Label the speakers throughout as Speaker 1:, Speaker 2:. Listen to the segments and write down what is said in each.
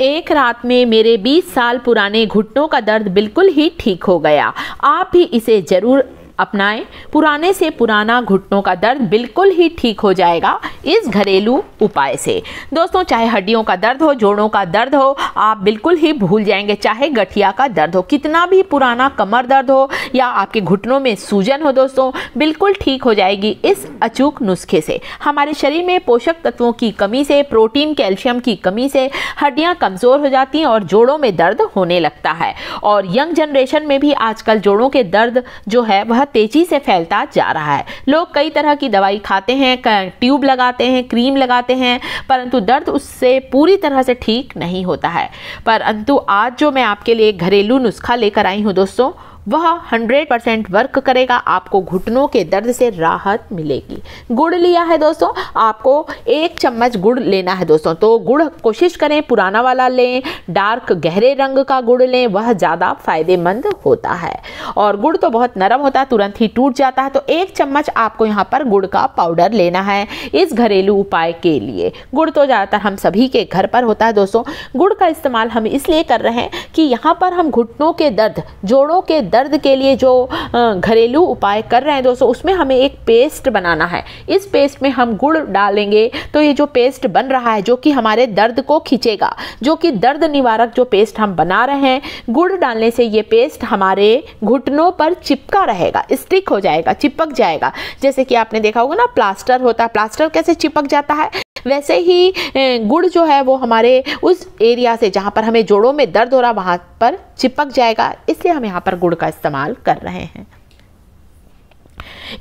Speaker 1: एक रात में मेरे 20 साल पुराने घुटनों का दर्द बिल्कुल ही ठीक हो गया। आप भी इसे ज़रूर अपनाएँ। पुराने से पुराना घुटनों का दर्द बिल्कुल ही ठीक हो जाएगा इस घरेलू उपाय से। दोस्तों, चाहे हड्डियों का दर्द हो, जोड़ों का दर्द हो, आप बिल्कुल ही भूल जाएँगे। चाहे गठिया का दर्द हो, कितना भी पुराना कमर दर्द हो या आपके घुटनों में सूजन हो दोस्तों, बिल्कुल ठीक हो जाएगी इस अचूक नुस्खे से। हमारे शरीर में पोषक तत्वों की कमी से, प्रोटीन, कैल्शियम की कमी से हड्डियाँ कमज़ोर हो जाती हैं और जोड़ों में दर्द होने लगता है। और यंग जनरेशन में भी आजकल जोड़ों के दर्द जो है, वह तेज़ी से फैलता जा रहा है। लोग कई तरह की दवाई खाते हैं ट्यूब लगाते हैं, क्रीम लगाते हैं, परंतु दर्द उससे पूरी तरह से ठीक नहीं होता है। परंतु आज जो मैं आपके लिए घरेलू नुस्खा लेकर आई हूँ दोस्तों वह 100 परसेंट वर्क करेगा, आपको घुटनों के दर्द से राहत मिलेगी। गुड़ लिया है दोस्तों, आपको एक चम्मच गुड़ लेना है दोस्तों। तो गुड़ कोशिश करें, पुराना वाला लें, डार्क गहरे रंग का गुड़ लें, वह ज़्यादा फ़ायदेमंद होता है। और गुड़ तो बहुत नरम होता है, तुरंत ही टूट जाता है तो एक चम्मच आपको यहाँ पर गुड़ का पाउडर लेना है इस घरेलू उपाय के लिए। गुड़ तो ज़्यादातर हम सभी के घर पर होता है दोस्तों। गुड़ का इस्तेमाल हम इसलिए कर रहे हैं कि यहाँ पर हम घुटनों के दर्द, जोड़ों के दर्द के लिए जो घरेलू उपाय कर रहे हैं दोस्तों, उसमें हमें एक पेस्ट बनाना है। इस पेस्ट में हम गुड़ डालेंगे तो ये जो पेस्ट बन रहा है, जो कि हमारे दर्द को खींचेगा, जो कि दर्द निवारक जो पेस्ट हम बना रहे हैं, गुड़ डालने से ये पेस्ट हमारे घुटनों पर चिपका रहेगा, स्टिक हो जाएगा, चिपक जाएगा। जैसे कि आपने देखा होगा ना, प्लास्टर होता है, प्लास्टर कैसे चिपक जाता है? वैसे ही गुड़ जो है वो हमारे उस एरिया से जहाँ पर हमें जोड़ों में दर्द हो रहा वहाँ पर चिपक जाएगा। इसलिए हम यहाँ पर गुड़ का इस्तेमाल कर रहे हैं।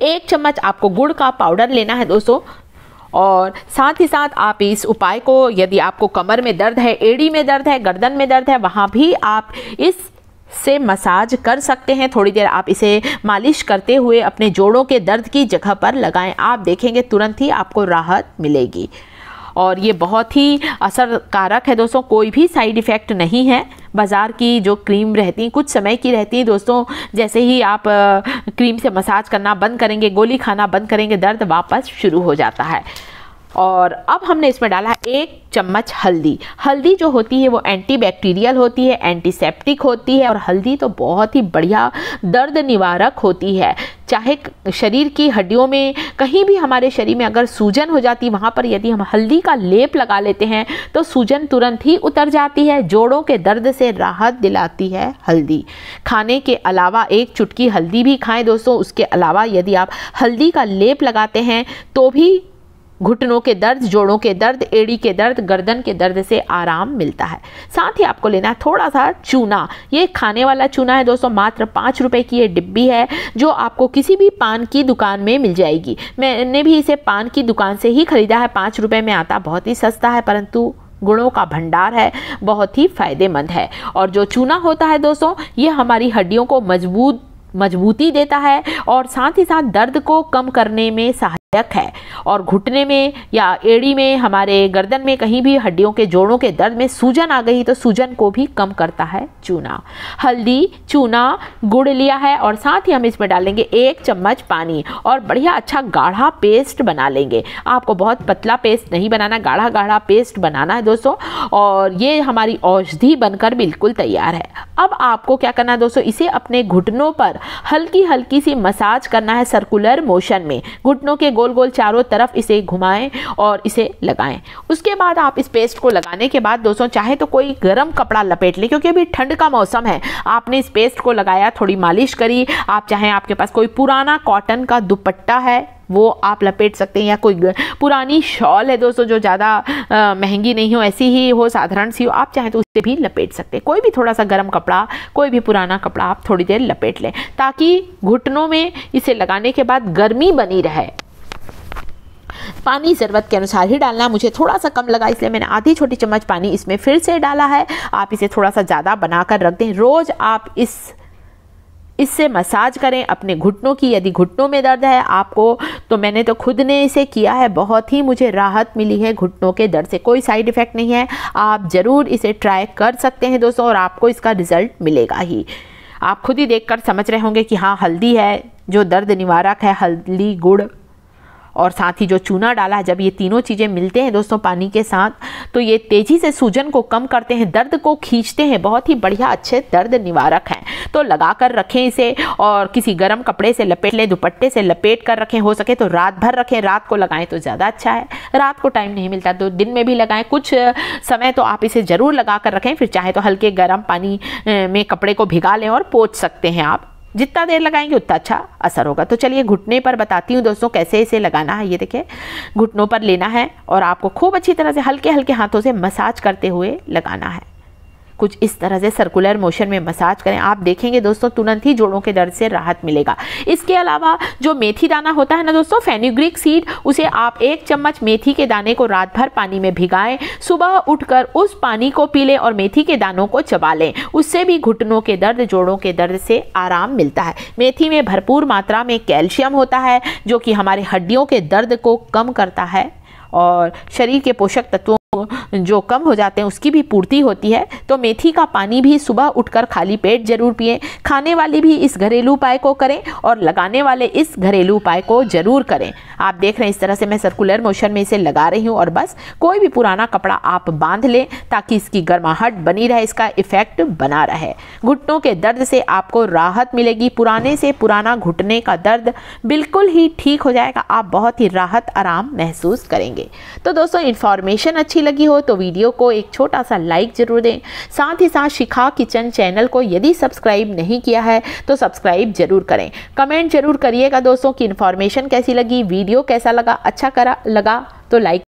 Speaker 1: एक चम्मच आपको गुड़ का पाउडर लेना है दोस्तों, और साथ ही साथ आप इस उपाय को, यदि आपको कमर में दर्द है, एड़ी में दर्द है, गर्दन में दर्द है, वहाँ भी आप इस से मसाज कर सकते हैं। थोड़ी देर आप इसे मालिश करते हुए अपने जोड़ों के दर्द की जगह पर लगाएँ। आप देखेंगे तुरंत ही आपको राहत मिलेगी। और ये बहुत ही असरकारक है दोस्तों, कोई भी साइड इफ़ेक्ट नहीं है। बाज़ार की जो क्रीम रहती हैं, कुछ समय की रहती है दोस्तों, जैसे ही आप क्रीम से मसाज करना बंद करेंगे, गोली खाना बंद करेंगे, दर्द वापस शुरू हो जाता है। और अब हमने इसमें डाला है एक चम्मच हल्दी। हल्दी जो होती है वो एंटीबैक्टीरियल होती है एंटीसेप्टिक होती है और हल्दी तो बहुत ही बढ़िया दर्द निवारक होती है। चाहे शरीर की हड्डियों में, कहीं भी हमारे शरीर में अगर सूजन हो जाती, वहाँ पर यदि हम हल्दी का लेप लगा लेते हैं तो सूजन तुरंत ही उतर जाती है, जोड़ों के दर्द से राहत दिलाती है हल्दी। खाने के अलावा एक चुटकी हल्दी भी खाएँ दोस्तों, उसके अलावा यदि आप हल्दी का लेप लगाते हैं तो भी घुटनों के दर्द, जोड़ों के दर्द, एड़ी के दर्द, गर्दन के दर्द से आराम मिलता है। साथ ही आपको लेना है थोड़ा सा चूना। ये खाने वाला चूना है दोस्तों, मात्र पाँच रुपए की ये डिब्बी है, जो आपको किसी भी पान की दुकान में मिल जाएगी। मैंने भी इसे पान की दुकान से ही खरीदा है, पाँच रुपये में आता बहुत ही सस्ता है, परंतु गुणों का भंडार है, बहुत ही फ़ायदेमंद है। और जो चूना होता है दोस्तों, ये हमारी हड्डियों को मज़बूत, मजबूती देता है और साथ ही साथ दर्द को कम करने में सहायता है। और घुटने में या एड़ी में, हमारे गर्दन में कहीं भी हड्डियों के जोड़ों के दर्द में सूजन आ गई तो सूजन को भी कम करता है चूना। हल्दी, चूना गुड़ लिया है और साथ ही हम इसमें डालेंगे एक चम्मच पानी और बढ़िया अच्छा गाढ़ा पेस्ट बना लेंगे। आपको बहुत पतला पेस्ट नहीं बनाना, गाढ़ा गाढ़ा पेस्ट बनाना है दोस्तों और ये हमारी औषधि बनकर बिल्कुल तैयार है। अब आपको क्या करना है दोस्तों, इसे अपने घुटनों पर हल्की हल्की सी मसाज करना है सर्कुलर मोशन में। घुटनों के गोल गोल गोल चारों तरफ़ इसे घुमाएँ और इसे लगाएँ। उसके बाद आप इस पेस्ट को लगाने के बाद, दोस्तों, चाहे तो कोई गर्म कपड़ा लपेट लें, क्योंकि अभी ठंड का मौसम है। आपने इस पेस्ट को लगाया, थोड़ी मालिश करी, आप चाहें आपके पास कोई पुराना कॉटन का दुपट्टा है, वो आप लपेट सकते हैं, या कोई पुरानी शॉल है, दोस्तों, जो ज़्यादा महँगी नहीं हो, ऐसी ही हो, साधारण सी हो, आप चाहें तो उससे भी लपेट सकते हैं। कोई भी थोड़ा सा गर्म कपड़ा, कोई भी पुराना कपड़ा आप थोड़ी देर लपेट लें, ताकि घुटनों में इसे लगाने के बाद गर्मी बनी रहे। पानी ज़रूरत के अनुसार ही डालना। मुझे थोड़ा सा कम लगा, इसलिए मैंने आधी छोटी चम्मच पानी इसमें फिर से डाला है। आप इसे थोड़ा सा ज़्यादा बनाकर रख दें। रोज़ आप इस, इससे मसाज करें अपने घुटनों की। यदि घुटनों में दर्द है आपको तो मैंने तो खुद ने इसे किया है। बहुत ही मुझे राहत मिली है घुटनों के दर्द से। कोई साइड इफ़ेक्ट नहीं है। आप ज़रूर इसे ट्राई कर सकते हैं दोस्तों, और आपको इसका रिज़ल्ट मिलेगा ही। आप खुद ही देखकर समझ रहे होंगे कि हाँ हल्दी है जो दर्द निवारक है, हल्दी, गुड़। और साथ ही जो चूना डाला है जब ये तीनों चीज़ें मिलते हैं दोस्तों पानी के साथ तो ये तेज़ी से सूजन को कम करते हैं, दर्द को खींचते हैं। बहुत ही बढ़िया, अच्छे दर्द निवारक हैं। तो लगा कर रखें इसे और किसी गर्म कपड़े से लपेट लें, दुपट्टे से लपेट कर रखें, हो सके तो रात भर रखें। रात को लगाएँ तो ज़्यादा अच्छा है। रात को टाइम नहीं मिलता तो दिन में भी लगाएँ। कुछ समय तो आप इसे ज़रूर लगा कर रखें, फिर चाहे तो हल्के गर्म पानी में कपड़े को भिगा लें और पोच सकते हैं आप। जितना देर लगाएँगे, उतना अच्छा असर होगा। तो चलिए, घुटने पर बताती हूँ दोस्तों, कैसे इसे लगाना है। ये देखिए, घुटनों पर लेना है और आपको खूब अच्छी तरह से हल्के हल्के हाथों से मसाज करते हुए लगाना है। कुछ इस तरह से सर्कुलर मोशन में मसाज करें। आप देखेंगे दोस्तों, तुरंत ही जोड़ों के दर्द से राहत मिलेगा। इसके अलावा जो मेथी दाना होता है ना दोस्तों फेन्यूग्रिक सीड उसे आप एक चम्मच मेथी के दाने को रात भर पानी में भिगाएँ। सुबह उठकर उस पानी को पी लें और मेथी के दानों को चबा लें। उससे भी घुटनों के दर्द, जोड़ों के दर्द से आराम मिलता है। मेथी में भरपूर मात्रा में कैल्शियम होता है, जो कि हमारे हड्डियों के दर्द को कम करता है और शरीर के पोषक तत्वों जो कम हो जाते हैं, उसकी भी पूर्ति होती है। तो मेथी का पानी भी सुबह उठकर खाली पेट ज़रूर पिए। खाने वाले भी इस घरेलू उपाय को करें और लगाने वाले इस घरेलू उपाय को ज़रूर करें। आप देख रहे हैं, इस तरह से मैं सर्कुलर मोशन में इसे लगा रही हूँ और बस कोई भी पुराना कपड़ा आप बाँध लें ताकि इसकी गर्माहट बनी रहे, इसका इफ़ेक्ट बना रहे। घुटनों के दर्द से आपको राहत मिलेगी। पुराने से पुराना घुटने का दर्द बिल्कुल ही ठीक हो जाएगा। आप बहुत ही राहत आराम महसूस करेंगे। तो दोस्तों इन्फॉर्मेशन अच्छी लगी हो तो वीडियो को एक छोटा सा लाइक ज़रूर दें। साथ ही साथ शिखा किचन चैनल को यदि सब्सक्राइब नहीं किया है तो सब्सक्राइब ज़रूर करें। कमेंट ज़रूर करिएगा दोस्तों की इन्फॉर्मेशन कैसी लगी, वीडियो कैसा लगा अच्छा करा, लगा तो लाइक